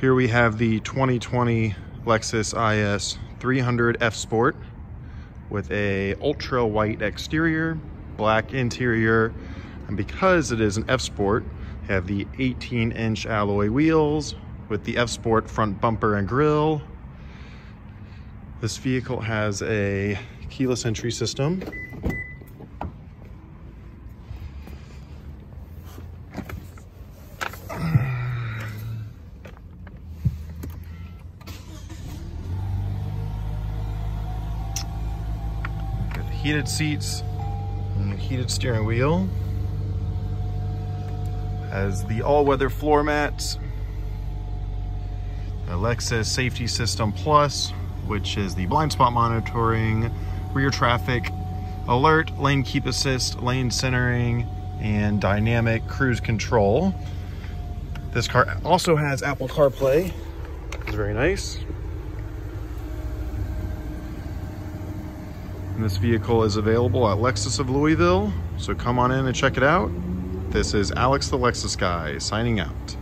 Here we have the 2020 Lexus IS 300 F Sport with a ultra white exterior, black interior, and because it is an F Sport, have the 18 inch alloy wheels with the F Sport front bumper and grille. This vehicle has a keyless entry system heated seats and heated steering wheel. Has the all-weather floor mats. Lexus Safety System Plus, which is the blind spot monitoring, rear traffic alert, lane keep assist, lane centering, and dynamic cruise control. This car also has Apple CarPlay. It's very nice. And this vehicle is available at Lexus of Louisville, so come on in and check it out. This is Alex the Lexus Guy signing out.